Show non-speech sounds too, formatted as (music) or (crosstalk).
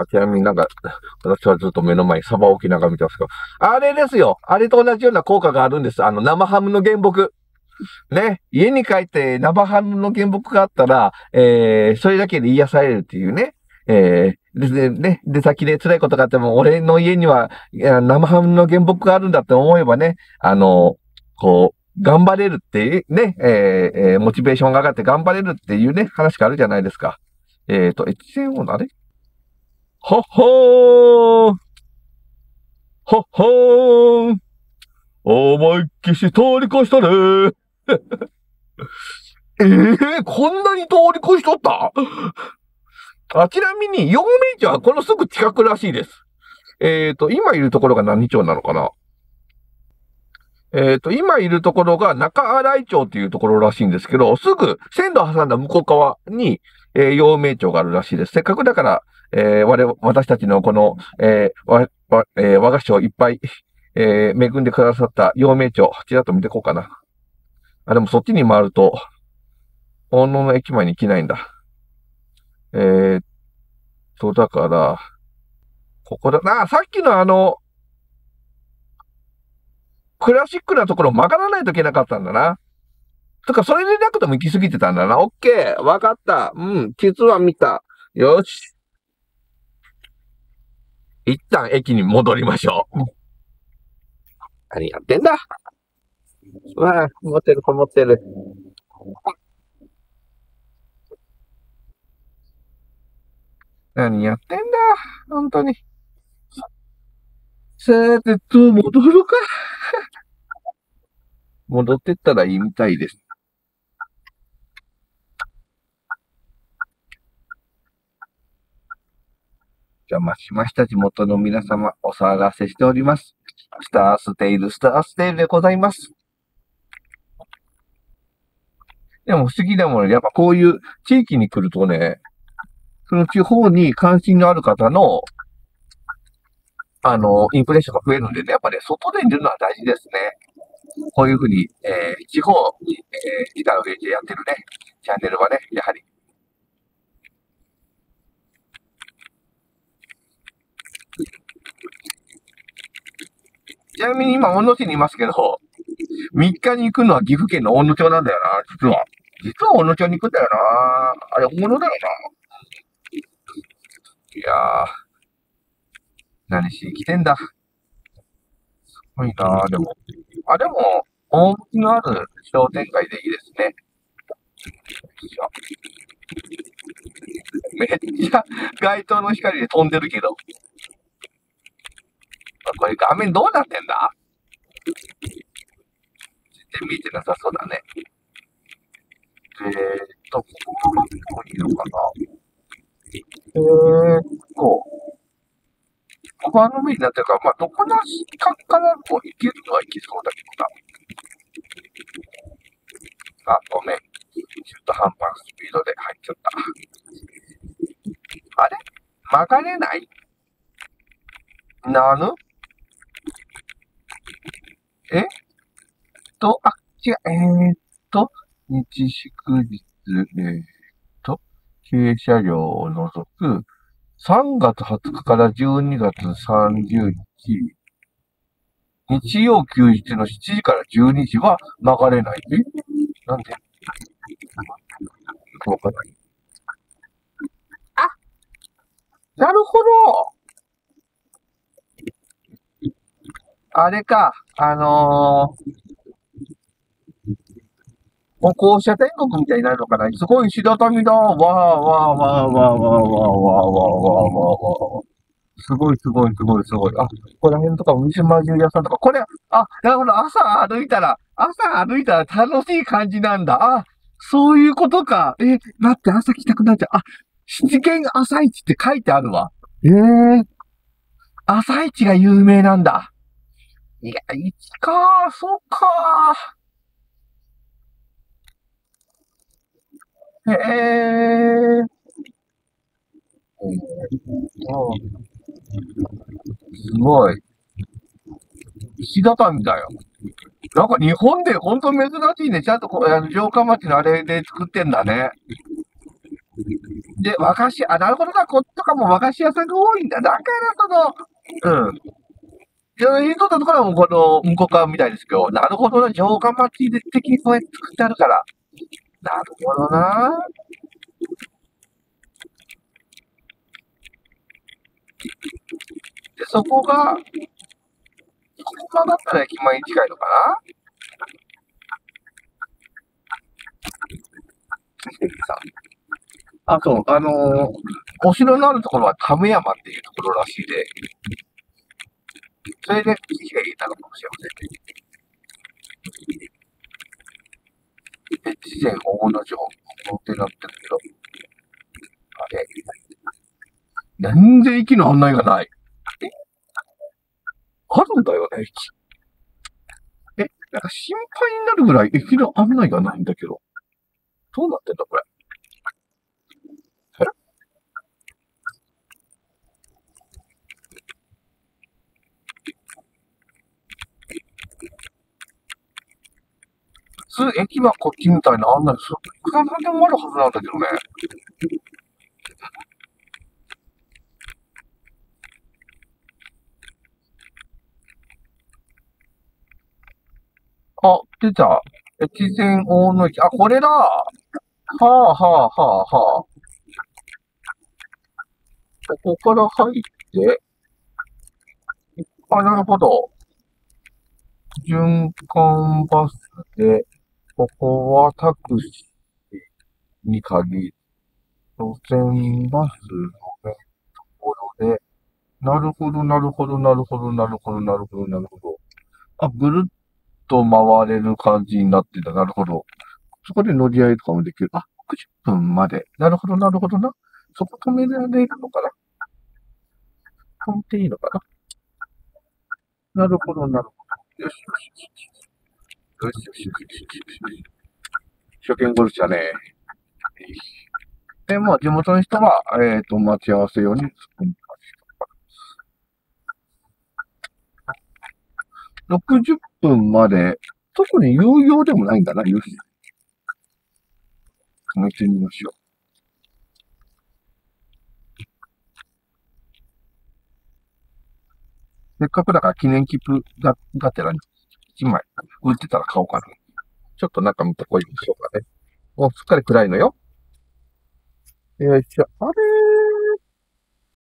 あちなみになんか、私はずっと目の前にサバを置きながら見てますけど、あれですよ。あれと同じような効果があるんです。あの、生ハムの原木。ね。家に帰って生ハムの原木があったら、えー、それだけで癒されるっていうね。えー、で、で、ね、出先で辛いことがあっても、俺の家には、生ハムの原木があるんだって思えばね、あの、こう、頑張れるっていうね、えー、えー、モチベーションが上がって頑張れるっていうね、話があるじゃないですか。えっ、ー、と、越前をあれほっほー。ほっほー。思いっきし通り越したね。え (laughs) えー、こんなに通り越しとった？あ、ちなみに、陽明町はこのすぐ近くらしいです。えっ、ー、と、今いるところが何町なのかな？えっ、ー、と、今いるところが中荒井町っていうところらしいんですけど、すぐ線路挟んだ向こう側に、えー、陽明町があるらしいです。せっかくだから、えー、我、私たちのこの、えー、わ、わ、えー、和菓子をいっぱい、えー、恵んでくださった陽明町、ちらっと見てこうかな。あ、でもそっちに回ると、大野の駅前に行けないんだ。えー、っと、だから、ここだな、さっきのあの、クラシックなところ曲がらないといけなかったんだな。とか、それでなくても行き過ぎてたんだな。オッケー。わかった。うん。地図は見た。よし。一旦駅に戻りましょう。何やってんだ？わあ、持ってる、こ持ってる。何やってんだ？本当に。さてと、戻るか。(laughs) 戻ってったらいいみたいです。邪魔しました。地元の皆様、お騒がせしております。スターステイル、スターステイルでございます。でも不思議なものやっぱこういう地域に来るとね、その地方に関心のある方の、あの、インプレッションが増えるんでね、やっぱね、外で出るのは大事ですね。こういうふうに、えー、地方に、えー、ギターを入れてやってるね、チャンネルはね、やはりちなみに今、大野市にいますけど、3日に行くのは岐阜県の大野町なんだよな、実は。実は大野町に行くんだよな。あれ、本物だよな。いやー、何しに来てんだ。すごいなでも。あ、でも、趣のある商店街でいいですね。めっちゃ街灯の光で飛んでるけど。これ画面どうなってんだ？全然見えてなさそうだね。えーっと、ここがどこにいるのかな？えーっと、川の上になってるから、まあ、どこの角からこう行けるのは行けそうだけどな。あ、ごめん。中途半端なスピードで入っちゃった。あれ？曲がれない？なぬ？え？と、あ、違う、えー、っと、日祝日、えー、っと、軽車両を除く、3月20日から12月30日、日曜休日の7時から12時は流れない。え？なんで？わかんない。あ。なるほどあれか、あのー、歩行者天国みたいになるのかな？すごい石畳だわーわーわーわーわーわーわーわーわーわーわーすごいすごいすごいすごい。あ、ここら辺とか、三島牛屋さんとか、これ、あ、なるほど、朝歩いたら、朝歩いたら楽しい感じなんだ。あ、そういうことか。え、待って、朝来たくなっちゃう。あ、七軒朝市って書いてあるわ。ええー、朝市が有名なんだ。いや、1か、そっか。へえ。すごい。石畳だよ。なんか日本でほんと珍しいね。ちゃんとこう、あの、城下町のあれで作ってんだね。で、和菓子、あ、なるほどな、こっちとかも和菓子屋さんが多いんだ。だからその、うん。いや、インドのところもこの、向こう側みたいですけど、なるほどな、城下町的にこうやって作ってあるから。なるほどな。で、そこが、車だったら駅前に近いのかな？あ、そう、あのー、お城のあるところは亀山っていうところらしいで、それで火が入れたのかもしれませんね。越前大野城ってなってるけど、あれ、全然駅の案内がない。えあるんだよね、駅。え、なんか心配になるぐらい駅の案内がないんだけど。どうなってんだ、これ。通、駅はこっちみたいな案内する。いくらなんでもあるはずなんだけどね。あ、出た。越前大野駅。あ、これだはあはあはあはあ。ここから入って、あ、なるほど。循環バスで、ここはタクシーに限り、路線バスのところで、なるほど、なるほど、なるほど、なるほど、なるほど、なるほど。あ、ぐるっと回れる感じになってた。なるほど。そこで乗り合いとかもできる。あ、60分まで。なるほど、なるほどな。そこ止められるのかな止めていいのかななるほど、なるほど。よしよしよし。よしよしよし。初見ゴルフじゃね。で、まあ、地元の人は、えっ、ー、と、待ち合わせ用に作る60分まで、特に有用でもないんだな、有費。考えてみましょう。せっかくだから記念切符が、がてらに枚売ってたら買おうかな。ちょっと中見てこいでしょうかね。もうすっかり暗いのよ。よいしょ。あれー